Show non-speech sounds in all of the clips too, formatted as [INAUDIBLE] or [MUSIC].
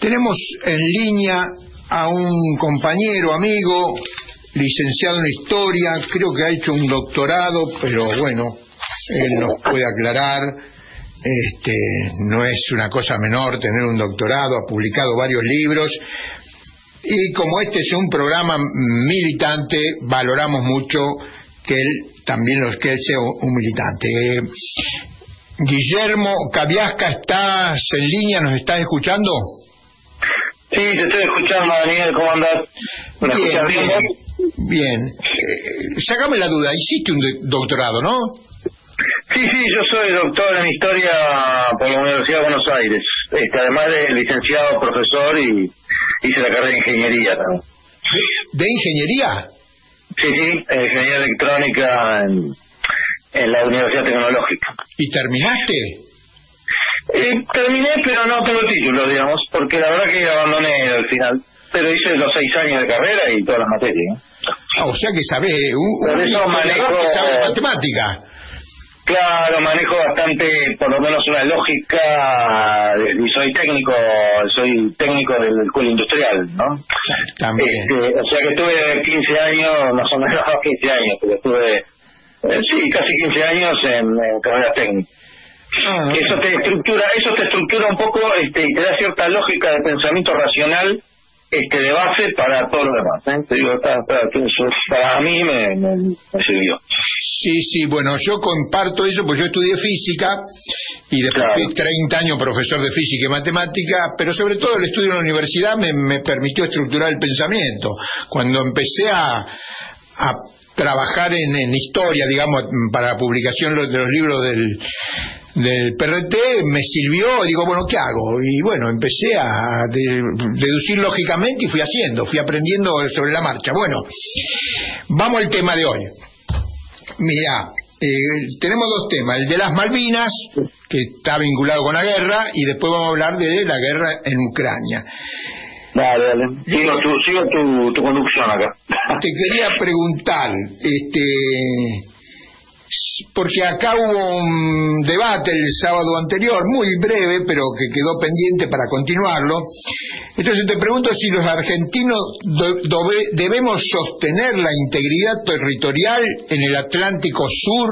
Tenemos en línea a un compañero, amigo, licenciado en historia, creo que ha hecho un doctorado, pero bueno, él nos puede aclarar. Este, no es una cosa menor tener un doctorado, ha publicado varios libros y como este es un programa militante, valoramos mucho que él también los que sea un militante. Guillermo Cabiasca, ¿estás en línea? ¿Nos estás escuchando? Sí, te estoy escuchando, Daniel, ¿cómo andás? bien, bien, bien. Eh, la duda, hiciste un doctorado, ¿no? Sí, sí, yo soy doctor en Historia por la Universidad de Buenos Aires. Este, además de licenciado, profesor y hice la carrera de Ingeniería también. ¿De Ingeniería? Sí, sí, Ingeniería Electrónica en, en la Universidad Tecnológica. ¿Y terminaste? Eh, terminé, pero no tengo título, digamos, porque la verdad que abandoné al final. Pero hice los seis años de carrera y todas las materias. Ah, o sea que sabes, un, Por eso manejo, matemática. Claro, manejo bastante, por lo menos una lógica, y soy técnico, soy técnico del, escuela industrial, ¿no? También. Este, o sea que estuve 15 años, más o menos [LAUGHS] 15 años, pero estuve, eh, sí, casi 15 años en, en carrera técnica. Ah, eso te estructura, eso te estructura un poco este, y te da cierta lógica de pensamiento racional este de base para todo lo demás. ¿eh? Te digo, para, para, mí me, me, sirvió. Sí, sí, bueno, yo comparto eso, pues yo estudié física y después fui 30 años profesor de física y matemática, pero sobre todo el estudio en la universidad me, me permitió estructurar el pensamiento. Cuando empecé a, a trabajar en, en, historia, digamos, para la publicación de los libros del, del PRT me sirvió, digo, bueno, ¿qué hago? Y bueno, empecé a deducir lógicamente y fui haciendo, fui aprendiendo sobre la marcha. Bueno, vamos al tema de hoy. Mira, eh, tenemos dos temas, el de las Malvinas, que está vinculado con la guerra, y después vamos a hablar de la guerra en Ucrania. Dale, dale. Sigo, tu, sigo tu, tu conducción acá. Te quería preguntar, este porque acá hubo un debate el sábado anterior, muy breve, pero que quedó pendiente para continuarlo. Entonces te pregunto si los argentinos debemos sostener la integridad territorial en el Atlántico Sur,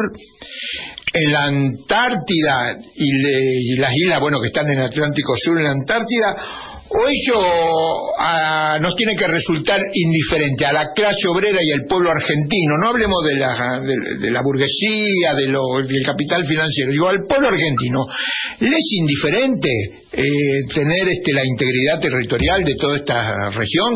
en la Antártida y, y las islas, bueno, que están en el Atlántico Sur, en la Antártida, o ello ah, nos tiene que resultar indiferente a la clase obrera y al pueblo argentino. No hablemos de la, de, la burguesía, de lo, del capital financiero. Digo, al pueblo argentino, ¿le es indiferente eh, tener este, la integridad territorial de toda esta región?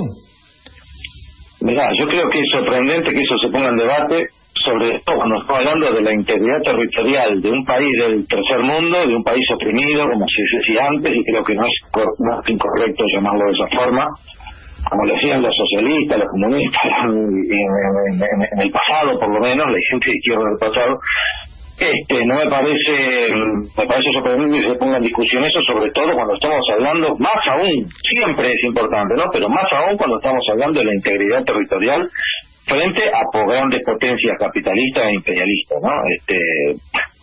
Mira, yo creo que es sorprendente que eso se ponga en debate sobre todo cuando estamos hablando de la integridad territorial de un país del tercer mundo, de un país oprimido, como se decía antes, y creo que no es, incorrecto llamarlo de esa forma, como lo decían los socialistas, los comunistas, [LAUGHS] en, el pasado por lo menos, la gente de izquierda del pasado, este no me parece me parece sorprendente que se ponga en discusión eso sobre todo cuando estamos hablando más aún siempre es importante no pero más aún cuando estamos hablando de la integridad territorial frente a grandes potencias capitalistas e imperialistas, ¿no? Este,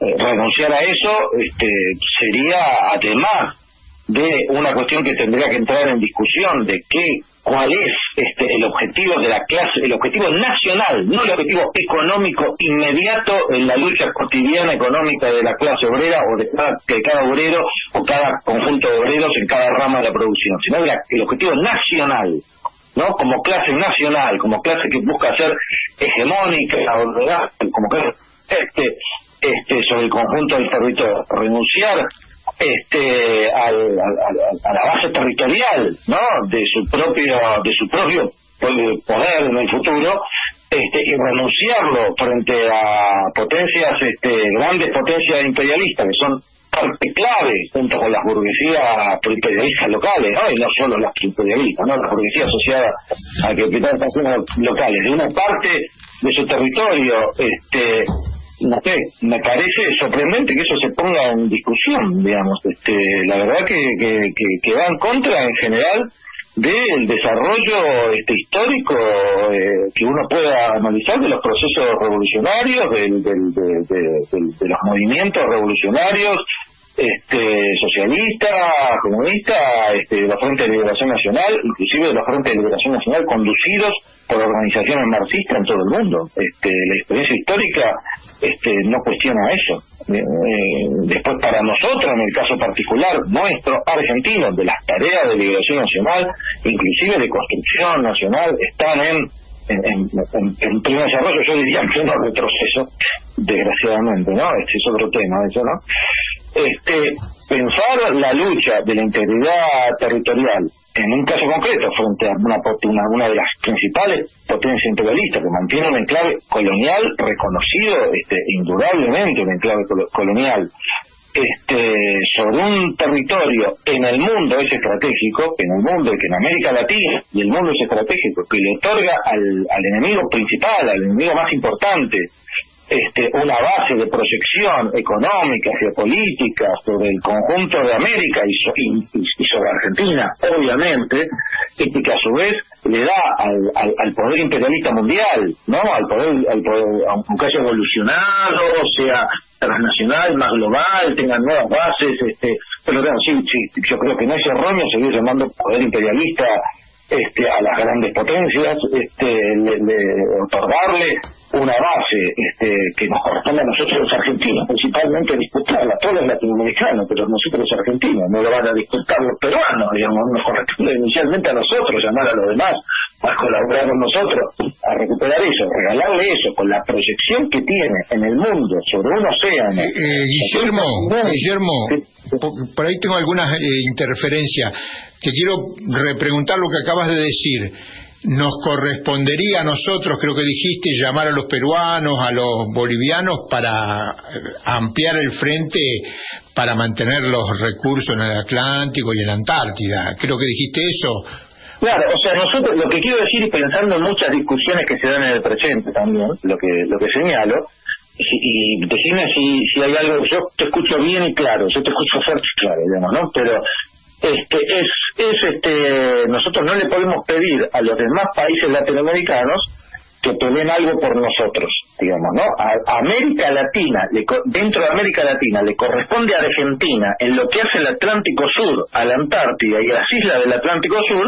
eh, renunciar a eso este, sería además de una cuestión que tendría que entrar en discusión de qué cuál es este el objetivo de la clase el objetivo nacional no el objetivo económico inmediato en la lucha cotidiana económica de la clase obrera o de cada obrero o cada conjunto de obreros en cada rama de la producción sino el objetivo nacional ¿no? Como clase nacional, como clase que busca ser hegemónica, como clase este, este, sobre el conjunto del territorio, renunciar este al, a la base territorial, ¿no? De su propio, de su propio poder en el futuro, este, y renunciarlo frente a potencias, este, grandes potencias imperialistas que son parte clave junto con las burguesías imperialistas locales, ¿no? y no solo las imperialistas, ¿no? las burguesías asociadas a que estaciones locales, de una parte de su territorio, este no sé, me parece sorprendente que eso se ponga en discusión, digamos, este, la verdad que va en contra en general del desarrollo este, histórico eh, que uno pueda analizar de los procesos revolucionarios, del, del, de, los movimientos revolucionarios, este, socialista, comunista, este, de la Frente de Liberación Nacional, inclusive de la Frente de Liberación Nacional, conducidos por organizaciones marxistas en todo el mundo. Este, la experiencia histórica este, no cuestiona eso. Eh, eh, después, para nosotros, en el caso particular nuestro, argentino, de las tareas de liberación nacional, inclusive de construcción nacional, están en en, en, pleno desarrollo, yo diría en pleno retroceso, desgraciadamente, ¿no? Este es otro tema, eso, ¿no? Este, pensar la lucha de la integridad territorial en un caso concreto frente a una, una, una de las principales potencias imperialistas que mantiene un enclave colonial reconocido este, indudablemente un enclave colonial este, sobre un territorio en el mundo es estratégico, en el mundo, que en América Latina y el mundo es estratégico, que le otorga al, al enemigo principal, al enemigo más importante, este, una base de proyección económica, geopolítica sobre el conjunto de América y, sobre Argentina, obviamente, este, que a su vez le da al, poder imperialista mundial, ¿no? Al poder, al poder, aunque haya evolucionado, sea transnacional, más global, tenga nuevas bases, este, pero sí, sí, yo creo que no es erróneo seguir llamando poder imperialista este, a las grandes potencias, este, le, otorgarle una base este, que nos corresponde a nosotros los argentinos, principalmente disputarla, todos los latinoamericanos, pero nosotros los argentinos, no lo van a disputar los peruanos, digamos, nos corresponde inicialmente a nosotros, llamar a los demás a colaborar con nosotros, a recuperar eso, regalarle eso, con la proyección que tiene en el mundo sobre un océano. Eh, eh, Guillermo, Guillermo, por, ahí tengo algunas eh, interferencias te quiero repreguntar lo que acabas de decir. Nos correspondería a nosotros, creo que dijiste, llamar a los peruanos, a los bolivianos para ampliar el frente para mantener los recursos en el Atlántico y en la Antártida. Creo que dijiste eso. Claro, o sea, nosotros lo que quiero decir y pensando en muchas discusiones que se dan en el presente también, lo que lo que señalo, y, decime si, si hay algo, yo te escucho bien y claro, yo te escucho fuerte y claro, digamos, ¿no? Pero este, es, es este, nosotros no le podemos pedir a los demás países latinoamericanos que peleen algo por nosotros, digamos, ¿no? A América Latina, dentro de América Latina, le corresponde a Argentina, en lo que hace el Atlántico Sur, a la Antártida y a las islas del Atlántico Sur,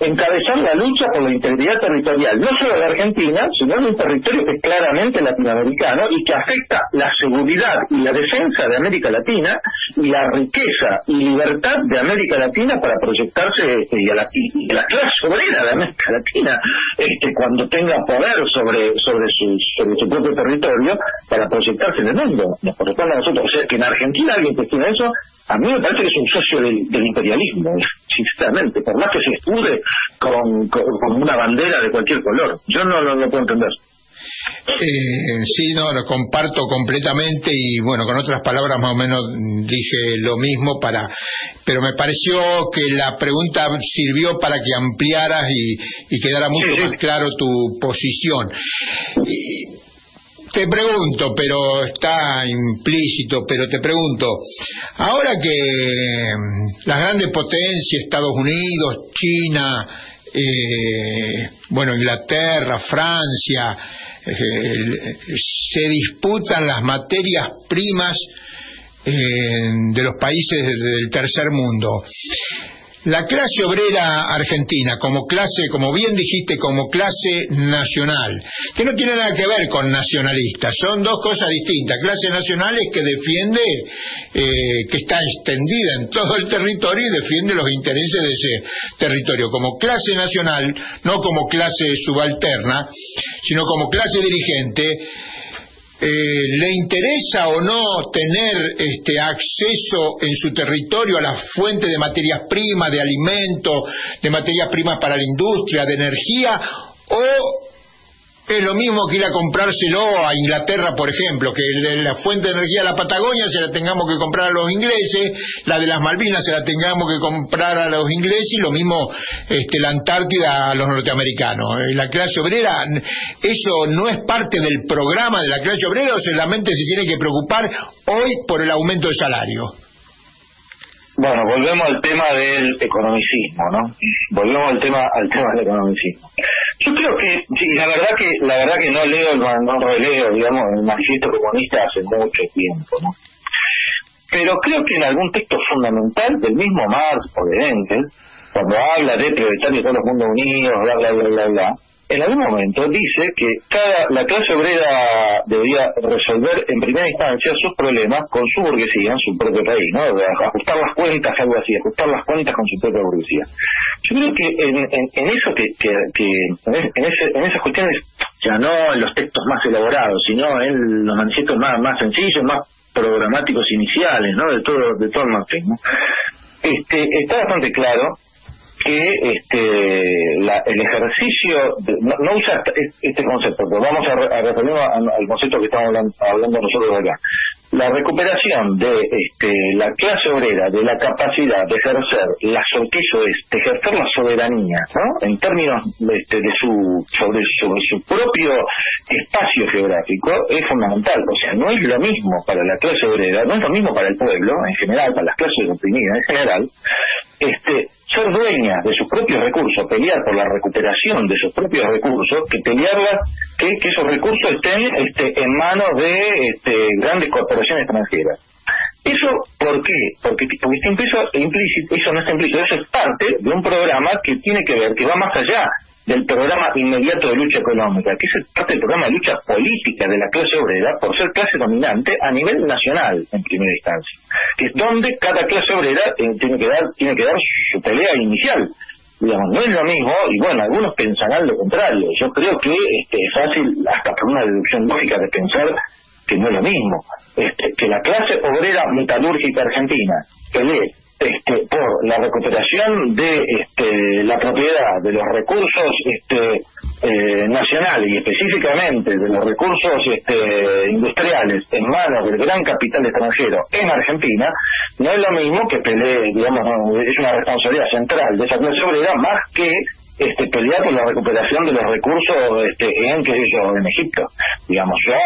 encabezar la lucha por la integridad territorial, no solo de Argentina, sino de un territorio que es claramente latinoamericano y que afecta la seguridad y la defensa de América Latina y la riqueza y libertad de América Latina para proyectarse este, y, a la, la clase obrera de América Latina este, cuando tenga poder sobre sobre su, sobre su propio territorio para proyectarse en el mundo. Nos corresponde a nosotros. O sea, que en Argentina alguien cuestiona eso, a mí me parece que es un socio del, del imperialismo, sinceramente, por más que se escude con, con, una bandera de cualquier color. Yo no lo puedo entender. Eh, sí, no, lo comparto completamente y bueno, con otras palabras más o menos dije lo mismo para, pero me pareció que la pregunta sirvió para que ampliaras y, y quedara mucho más claro tu posición. Te pregunto, pero está implícito, pero te pregunto, ahora que las grandes potencias, Estados Unidos, China, eh, bueno, Inglaterra, Francia, eh, se disputan las materias primas eh, de los países del tercer mundo. La clase obrera argentina, como clase, como bien dijiste, como clase nacional, que no tiene nada que ver con nacionalistas, son dos cosas distintas. Clase nacional es que defiende, eh, que está extendida en todo el territorio y defiende los intereses de ese territorio. Como clase nacional, no como clase subalterna, sino como clase dirigente, eh, le interesa o no tener este acceso en su territorio a las fuentes de materias primas, de alimentos, de materias primas para la industria, de energía, o es lo mismo que ir a comprárselo a Inglaterra, por ejemplo, que la fuente de energía de la Patagonia se la tengamos que comprar a los ingleses, la de las Malvinas se la tengamos que comprar a los ingleses y lo mismo este, la Antártida a los norteamericanos. Eh, la clase obrera, eso no es parte del programa de la clase obrera o solamente se tiene que preocupar hoy por el aumento de salario. Bueno, volvemos al tema del economicismo, ¿no? Volvemos al tema al tema del economicismo. Yo creo que, sí, la verdad que la verdad que no leo, no, releo, digamos, el manifiesto comunista hace mucho tiempo, ¿no? pero creo que en algún texto fundamental del mismo Marx o de Engels, cuando habla de prioritarios de los mundos unidos, bla, bla, bla, bla, bla, en algún momento dice que cada la clase obrera debería resolver en primera instancia sus problemas con su burguesía en su propio país, ¿no? Ajustar las cuentas, algo así, ajustar las cuentas con su propia burguesía. Yo creo que en, eso que, que, en, ese, en esas cuestiones, ya no en los textos más elaborados, sino en los manifiestos más, sencillos, más programáticos iniciales, ¿no? De todo, de todo el marxismo, este, está bastante claro que este el ejercicio no, usa este concepto pero vamos a, referirnos al concepto que estamos hablando, nosotros acá la recuperación de este, la clase obrera de la capacidad de ejercer la eso es de ejercer la soberanía ¿no? en términos este, de su sobre, sobre su propio espacio geográfico es fundamental o sea no es lo mismo para la clase obrera no es lo mismo para el pueblo en general para las clases oprimidas en general este ser dueñas de sus propios recursos, pelear por la recuperación de sus propios recursos, que pelearlas, que, esos recursos estén este, en manos de este, grandes corporaciones extranjeras. ¿Eso por qué? Porque, porque está implícito, eso no está implícito, eso es parte de un programa que tiene que ver, que va más allá del programa inmediato de lucha económica, que es parte del programa de lucha política de la clase obrera por ser clase dominante a nivel nacional en primera instancia, que es donde cada clase obrera eh, tiene que dar tiene que dar su pelea inicial. Digamos, no es lo mismo, y bueno, algunos pensarán lo contrario. Yo creo que este, es fácil, hasta por una deducción lógica, de pensar que no es lo mismo. Este, que la clase obrera metalúrgica argentina pelee este, por la recuperación de este, la propiedad de los recursos este, eh, nacionales y específicamente de los recursos este, industriales en manos del gran capital extranjero en Argentina, no es lo mismo que pelee, digamos, es una responsabilidad central de esa clase obrera más que este, pelear por la recuperación de los recursos este, en, qué sé yo, en Egipto. Digamos, yo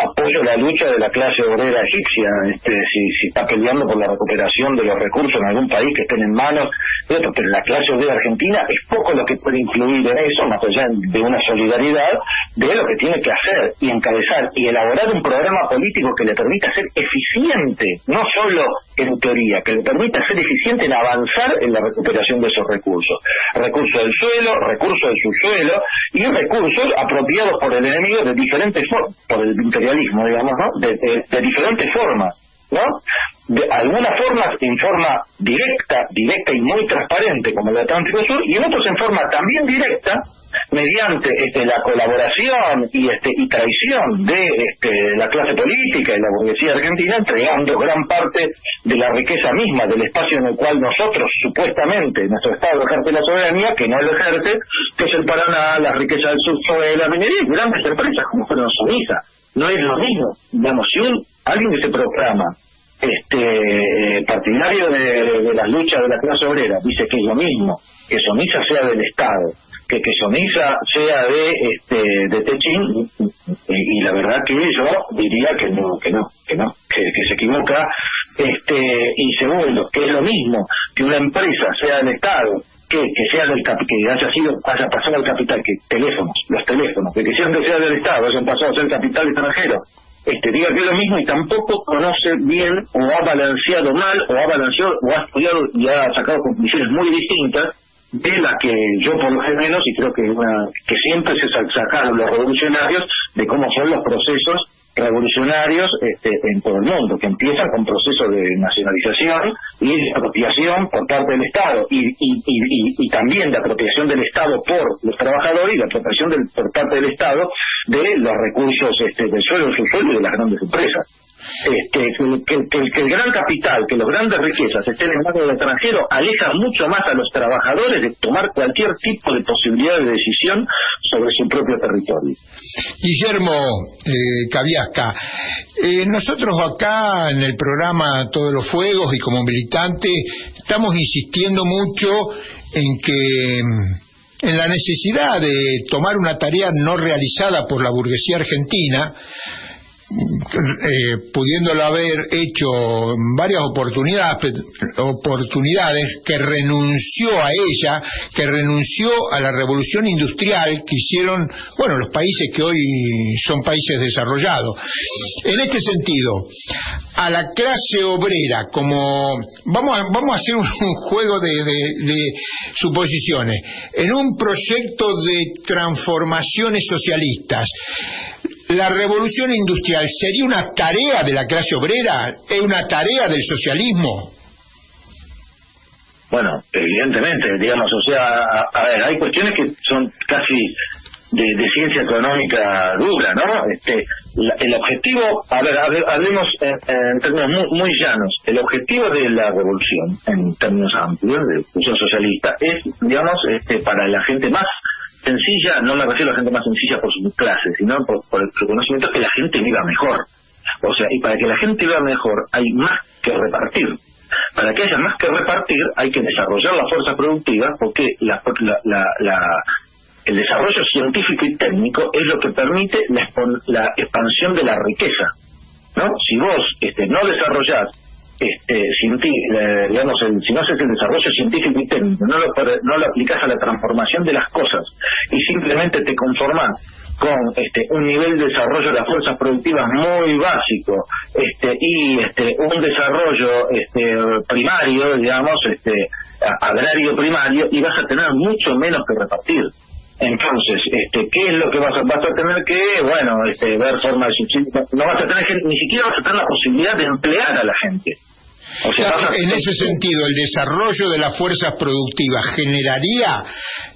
apoyo la lucha de la clase obrera egipcia, este, si, está peleando por la recuperación de los recursos en algún país que estén en manos, pero la clase obrera argentina es poco lo que puede influir en eso, más allá de una solidaridad, de lo que tiene que hacer y encabezar y elaborar un programa político que le permita ser eficiente, no solo en teoría, que le permita ser eficiente en avanzar en la recuperación de esos recursos. Recursos suelo, recursos del subsuelo y recursos apropiados por el enemigo de diferentes formas, por el imperialismo, digamos, ¿no? De, diferentes formas, ¿no? De algunas formas en forma directa, directa y muy transparente, como el Atlántico Sur, y en otros en forma también directa, mediante este, la colaboración y este y traición de este, la clase política y la burguesía argentina, entregando gran parte de la riqueza misma del espacio en el cual nosotros, supuestamente, nuestro Estado ejerce la soberanía, que no lo ejerce, que es el Paraná, la riqueza del subsuelo, la minería y grandes empresas como fueron Sumisa. No es lo mismo. Digamos, si un, alguien que se proclama este partidario de, de las luchas de la clase obrera dice que es lo mismo que Somisa sea del Estado que, que Somisa sea de este de Techín y, la verdad que yo diría que no que no que no que, se equivoca este y segundo que es lo mismo que una empresa sea del Estado que, que sea del que haya sido, haya pasado al capital, que teléfonos, los teléfonos, que, que sea del Estado, hayan pasado a ser capital extranjero, este, diga que es lo mismo y tampoco conoce bien o ha balanceado mal o ha balanceado o ha estudiado y ha sacado conclusiones muy distintas de la que yo por lo menos, y creo que una, que siempre se sacaron los revolucionarios de cómo son los procesos revolucionarios este, en todo el mundo, que empiezan con procesos de nacionalización y de apropiación por parte del Estado y, y, también de apropiación del Estado por los trabajadores y de apropiación del, por parte del Estado de los recursos este, del suelo, del subsuelo y de las grandes empresas este, que, el gran capital, que los grandes riquezas estén en manos del extranjero, aleja mucho más a los trabajadores de tomar cualquier tipo de posibilidad de decisión sobre su propio territorio. Guillermo eh, Caviasca, eh, nosotros acá en el programa Todos los Fuegos y como militante estamos insistiendo mucho en que en la necesidad de tomar una tarea no realizada por la burguesía argentina eh, pudiéndolo haber hecho en varias oportunidades, oportunidades, que renunció a ella, que renunció a la revolución industrial que hicieron, bueno, los países que hoy son países desarrollados. En este sentido, a la clase obrera, como vamos a, vamos a hacer un, [LAUGHS] juego de, de suposiciones, en un proyecto de transformaciones socialistas, la revolución industrial sería una tarea de la clase obrera, es una tarea del socialismo. Bueno, evidentemente, digamos, o sea, a, ver, hay cuestiones que son casi de, ciencia económica dura, ¿no? Este, el objetivo, a ver, hablemos en, términos muy, llanos, el objetivo de la revolución, en términos amplios, de revolución socialista, es, digamos, este, para la gente más sencilla, no me refiero a la gente más sencilla por su clase, sino por, el reconocimiento que la gente viva mejor. O sea, y para que la gente viva mejor hay más que repartir. Para que haya más que repartir hay que desarrollar la fuerza productiva porque el desarrollo científico y técnico es lo que permite la, la expansión de la riqueza. ¿no? Si vos este, no desarrollás este, digamos, si no haces el desarrollo científico y técnico, no lo, no lo aplicas a la transformación de las cosas y simplemente te conformas con este, un nivel de desarrollo de las fuerzas productivas muy básico este, y este, un desarrollo este, primario, digamos, este, agrario primario, y vas a tener mucho menos que repartir. Entonces, este, ¿qué es lo que vas a, vas a tener que, bueno, este, ver formas de No vas a tener que, ni siquiera vas a tener la posibilidad de emplear a la gente. O sea, en ese sentido, el desarrollo de las fuerzas productivas generaría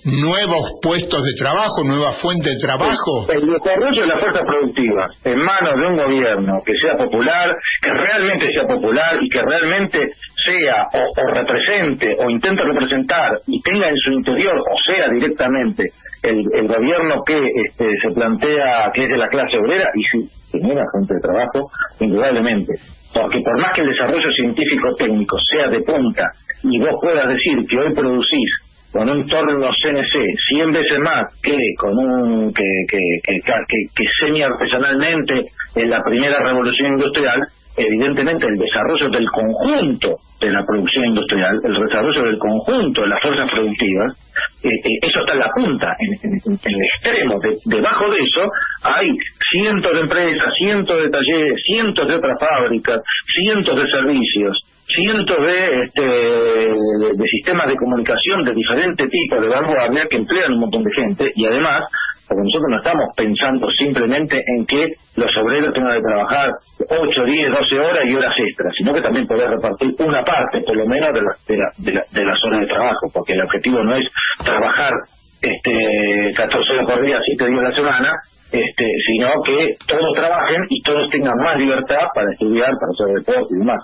nuevos puestos de trabajo, nuevas fuentes de trabajo. El, desarrollo de las fuerzas productivas en manos de un gobierno que sea popular, que realmente sea popular y que realmente sea o, represente o intente representar y tenga en su interior o sea directamente el, gobierno que este, se plantea que es de la clase obrera y si genera fuente de trabajo, indudablemente. Porque por más que el desarrollo científico-técnico sea de punta y vos puedas decir que hoy producís con un torno CNC 100 veces más que con un que, que, que, que semi artesanalmente en la primera revolución industrial, evidentemente el desarrollo del conjunto de la producción industrial, el desarrollo del conjunto de las fuerzas productivas, eh, eh, eso está en la punta, en, el extremo. debajo de eso hay cientos de empresas, cientos de talleres, cientos de otras fábricas, cientos de servicios, cientos de, este, de, sistemas de comunicación de diferente tipo de vanguardia que emplean un montón de gente y además porque nosotros no estamos pensando simplemente en que los obreros tengan que trabajar 8, 10, 12 horas y horas extras, sino que también poder repartir una parte, por lo menos, de, de, las horas de trabajo, porque el objetivo no es trabajar este 14 horas por día, 7 días a la semana, este, sino que todos trabajen y todos tengan más libertad para estudiar, para hacer deporte y demás.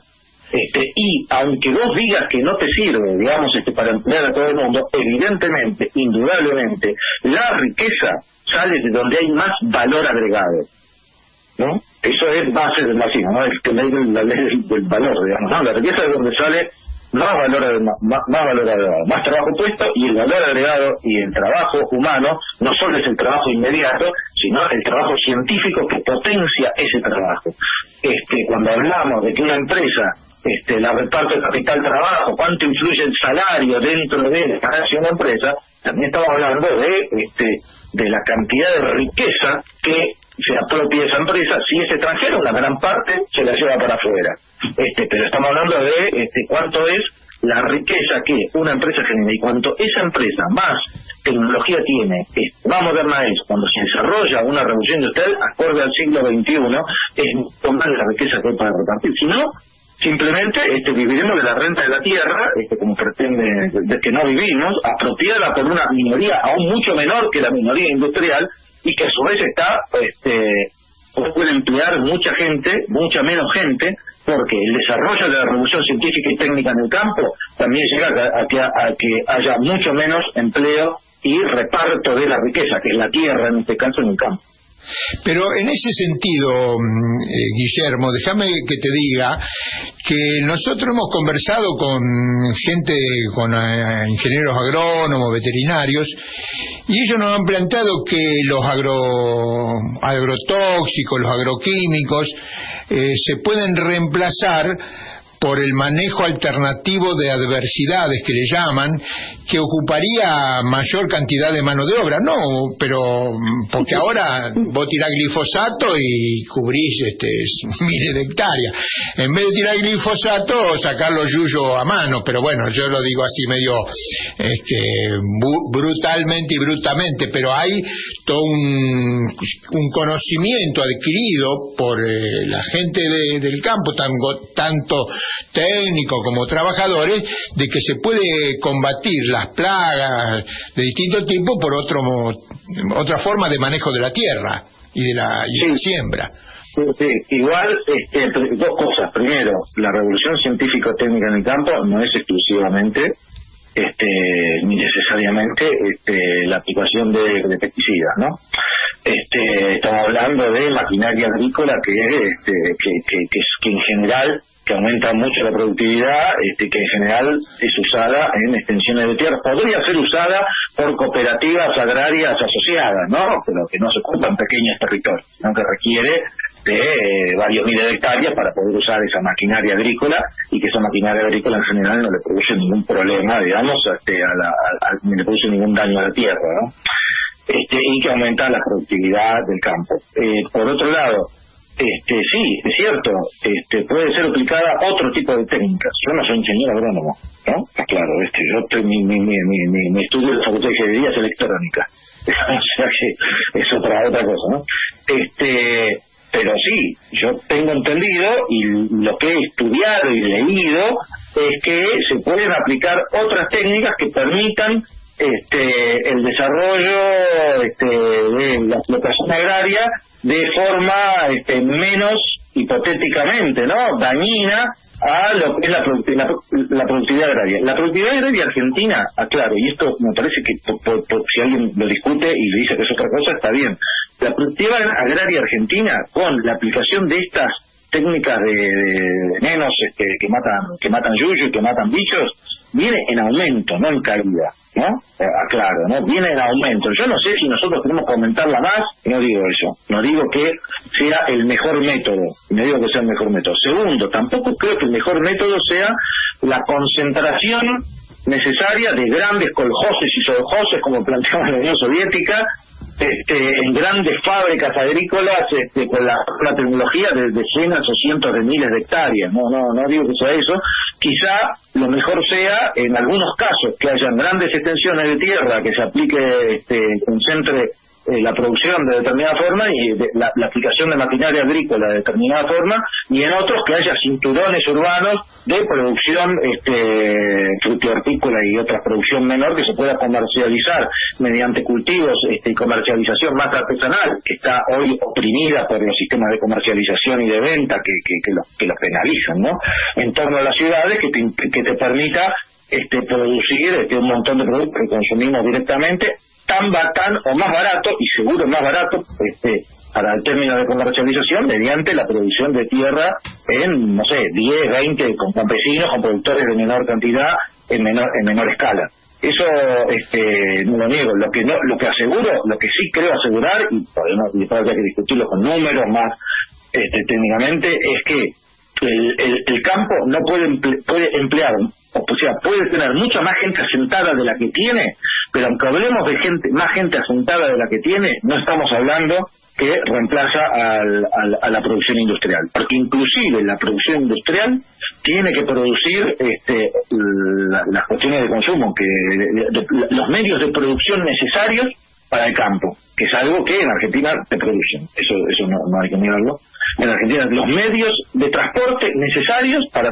Este, y aunque vos digas que no te sirve, digamos, este, para emplear a todo el mundo, evidentemente, indudablemente, la riqueza sale de donde hay más valor agregado. ¿No? Eso es base del marxismo, ¿no? Es la ley del, valor, digamos, ¿no? La riqueza es donde sale más valor, más, más valor agregado, más trabajo puesto y el valor agregado y el trabajo humano no solo es el trabajo inmediato, sino el trabajo científico que potencia ese trabajo. Este, cuando hablamos de que una empresa este, la reparto de capital trabajo, cuánto influye el salario dentro de la una empresa, también estamos hablando de este, de la cantidad de riqueza que se apropia esa empresa, si es extranjera, una gran parte se la lleva para afuera. Este, pero estamos hablando de este, cuánto es la riqueza que una empresa genera y cuanto esa empresa más tecnología tiene, más moderna es, cuando se desarrolla una revolución industrial acorde al siglo XXI, es más la riqueza que hay para repartir. Si no, Simplemente este, viviremos de la renta de la tierra, este, como pretende, de que no vivimos, apropiada por una minoría aún mucho menor que la minoría industrial y que a su vez está, este, puede emplear mucha gente, mucha menos gente, porque el desarrollo de la revolución científica y técnica en el campo también llega a que, a que haya mucho menos empleo y reparto de la riqueza, que es la tierra en este caso en el campo. Pero en ese sentido, mm, eh, Guillermo, déjame que te diga que nosotros hemos conversado con gente, con eh, ingenieros agrónomos, veterinarios, y ellos nos han planteado que los agro, agrotóxicos, los agroquímicos, eh, se pueden reemplazar por el manejo alternativo de adversidades que le llaman, que ocuparía mayor cantidad de mano de obra. No, pero mm, porque ahora vos tirás glifosato y cubrís este, [LAUGHS] miles de hectáreas. En vez de tirar glifosato, sacar los yuyos a mano, pero bueno, yo lo digo así medio este, brutalmente y brutamente, pero hay un, conocimiento adquirido por eh, la gente del campo, tanto técnicos como trabajadores, de que se puede combatir las plagas de distinto tipo por otro, otra forma de manejo de la tierra y de la, siembra. Sí, igual, este, dos cosas. Primero, la revolución científico-técnica en el campo no es exclusivamente este, necesariamente este, la aplicación de, pesticidas, ¿no? Este, estamos hablando de maquinaria agrícola que, este, que, que, que en general que aumenta mucho la productividad, este, que en general es usada en extensiones de tierra. Podría ser usada por cooperativas agrarias asociadas, ¿no? Pero que no se ocupan pequeños territorios, sino que requiere de eh, varios miles de hectáreas para poder usar esa maquinaria agrícola y que esa maquinaria agrícola en general no le produce ningún problema, digamos, este, a la, ni le produce ningún daño a la tierra, ¿no? Este, y que aumenta la productividad del campo. Eh, por otro lado, este, sí, es cierto, este, puede ser aplicada otro tipo de técnicas. Yo no soy ingeniero agrónomo, ¿no? Claro, este, yo mi, mi, mi, mi, estudio de la Facultad de Ingeniería electrónica. [LAUGHS] o sea que es otra, otra cosa, ¿no? Este, pero sí, yo tengo entendido y lo que he estudiado y leído es que se pueden aplicar otras técnicas que permitan este, el desarrollo este, de la explotación agraria de forma este, menos hipotéticamente no dañina a lo que es la, productividad agraria. La productividad agraria argentina, aclaro, y esto me parece que si alguien lo discute y le dice que es otra cosa, está bien. La productividad agraria argentina, con la aplicación de estas técnicas de, de, este, que matan que matan yuyu, que matan bichos, viene en aumento, no en calidad, ¿no? Eh, aclaro, ¿no? Viene en aumento. Yo no sé si nosotros tenemos que aumentarla más, no digo eso, no digo que sea el mejor método, no digo que sea el mejor método. Segundo, tampoco creo que el mejor método sea la concentración necesaria de grandes coljoses y soljoses como planteaba la Unión Soviética este, en grandes fábricas agrícolas este, con la, tecnología de decenas o cientos de miles de hectáreas. No, no, no digo que sea eso. Quizá lo mejor sea, en algunos casos, que hayan grandes extensiones de tierra, que se aplique, este, concentre eh, la producción de determinada forma y la, aplicación de maquinaria agrícola de determinada forma y en otros que haya cinturones urbanos de producción este, frutihortícola y otra producción menor que se pueda comercializar mediante cultivos este, y comercialización más artesanal que está hoy oprimida por los sistemas de comercialización y de venta que, que, que, lo, que lo penalizan ¿no? en torno a las ciudades que te, que te permita este, producir este, un montón de productos que consumimos directamente tan bacán o más barato, y seguro más barato, este, para el término de comercialización, mediante la producción de tierra en, no sé, 10, 20, con campesinos, con productores de menor cantidad, en menor, en menor escala. Eso este, no lo niego. Lo que, no, lo que aseguro, lo que sí creo asegurar, y podemos y que discutirlo con números más este, técnicamente, es que el, el, campo no puede, puede emplear, o sea, puede tener mucha más gente asentada de la que tiene, pero aunque hablemos de gente, más gente asentada de la que tiene, no estamos hablando que reemplaza al, a la producción industrial, porque inclusive la producción industrial tiene que producir este, las cuestiones de consumo, que los medios de producción necesarios para el campo, que es algo que en Argentina se producen, eso, eso no, hay que mirarlo. En Argentina los medios de transporte necesarios para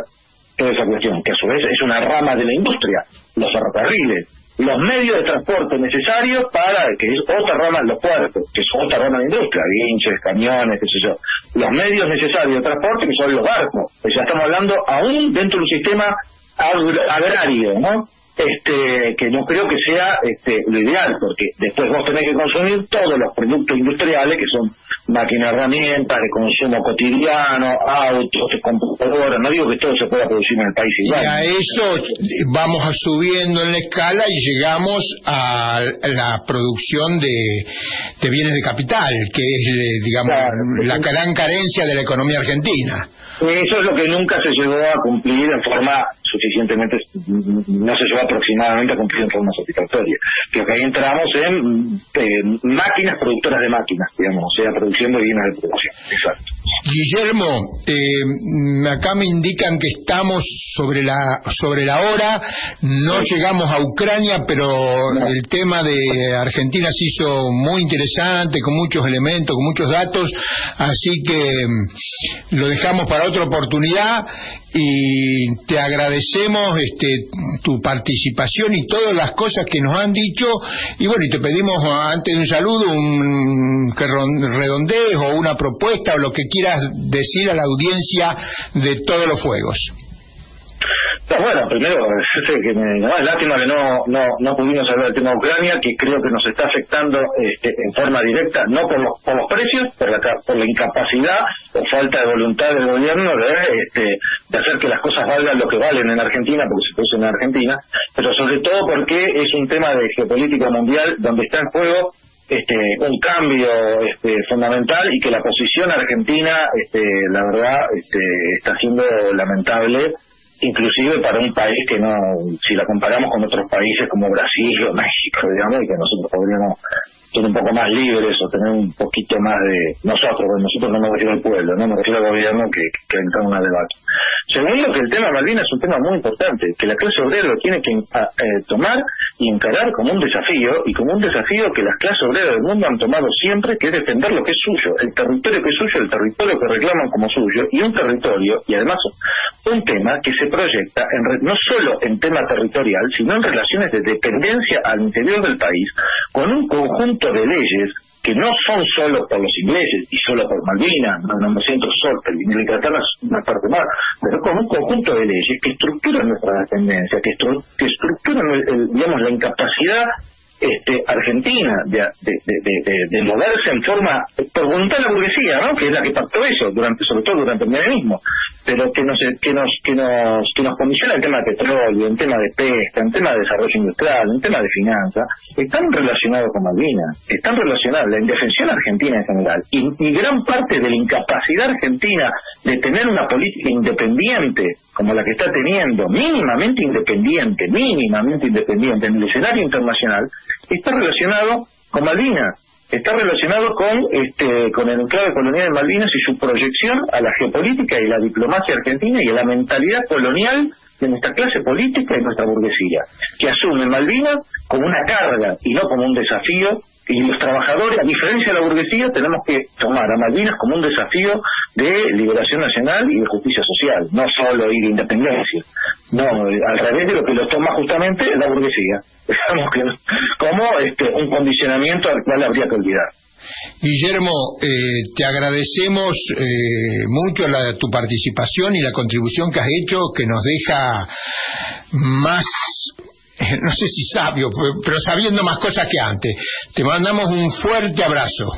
toda esa cuestión, que a su vez es una rama de la industria, los ferrocarriles, los medios de transporte necesarios para, que es otra rama, los puertos, que es otra rama de industria, vinches, camiones, qué sé yo, los medios necesarios de transporte que son los barcos, pues ya estamos hablando aún dentro de un sistema agrario, ¿no? Este, que no creo que sea este, lo ideal, porque después vos tenés que consumir todos los productos industriales que son máquinas herramientas de consumo cotidiano, autos, computadoras, no digo que todo se pueda producir en el país igual. Y a eso vamos subiendo en la escala y llegamos a la producción de, bienes de capital, que es, eh, digamos, la gran carencia de la economía argentina. Eso es lo que nunca se llegó a cumplir en forma suficientemente, no se llegó aproximadamente a cumplir en forma satisfactoria. Creo que ahí entramos en eh, máquinas productoras de máquinas, digamos, o sea, produciendo bienes de producción. Exacto. Guillermo, eh, acá me indican que estamos sobre la sobre la hora, no llegamos a Ucrania, pero el tema de Argentina se hizo muy interesante, con muchos elementos, con muchos datos, así que mm, lo dejamos para otra oportunidad y te agradecemos este, tu participación y todas las cosas que nos han dicho. Y bueno y te pedimos antes de un saludo un que redondees o una propuesta o lo que quieras decir a la audiencia de todos los fuegos bueno, primero, que me, es lástima que no, no, no pudimos hablar del tema de Ucrania, que creo que nos está afectando este, en forma directa, no por los, por los precios, por la, por la incapacidad o falta de voluntad del gobierno de, este, de hacer que las cosas valgan lo que valen en Argentina, porque se producen en Argentina, pero sobre todo porque es un tema de geopolítica mundial donde está en juego este, un cambio este, fundamental y que la posición argentina, este, la verdad, este, está siendo lamentable inclusive para un país que no, si la comparamos con otros países como Brasil o México, digamos, y que nosotros podríamos ser un poco más libres o tener un poquito más de nosotros, nosotros no me refiero al pueblo, no me refiero al gobierno que, que entra en una debate. Segundo, que el tema Malvinas es un tema muy importante, que la clase obrera lo tiene que eh, tomar y encarar como un desafío, y como un desafío que las clases obreras del mundo han tomado siempre, que es defender lo que es suyo, el territorio que es suyo, el territorio que reclaman como suyo, y un territorio, y además un tema que se proyecta en, no solo en tema territorial, sino en relaciones de dependencia al interior del país, con un conjunto de leyes que no son solo por los ingleses y solo por Malvinas, no, me siento el tratado es una parte más, pero con un conjunto de leyes que estructuran nuestra dependencia, que, estructuran, digamos, la incapacidad este, Argentina de, de, moverse en forma por voluntad de la burguesía, ¿no? que es la que pactó eso, durante, sobre todo durante el menemismo, pero que nos, que nos, que nos, que nos condiciona el tema de petróleo, en tema de pesca, en tema de desarrollo industrial, en tema de finanzas, están relacionados con Malvinas, están relacionados, la indefensión argentina en general, y, y gran parte de la incapacidad argentina de tener una política independiente como la que está teniendo, mínimamente independiente, mínimamente independiente en el escenario internacional, está relacionado con Malvinas, está relacionado con este con el enclave colonial de Malvinas y su proyección a la geopolítica y la diplomacia argentina y a la mentalidad colonial de nuestra clase política y nuestra burguesía, que asume Malvinas como una carga y no como un desafío y los trabajadores, a diferencia de la burguesía, tenemos que tomar a Malvinas como un desafío de liberación nacional y de justicia social, no solo ir de independencia, no, al revés de lo que lo toma justamente la burguesía, [LAUGHS] que como este, un condicionamiento al cual habría que olvidar. Guillermo, eh, te agradecemos eh, mucho la, tu participación y la contribución que has hecho, que nos deja más [LAUGHS] no sé si sabio, pero sabiendo más cosas que antes. Te mandamos un fuerte abrazo.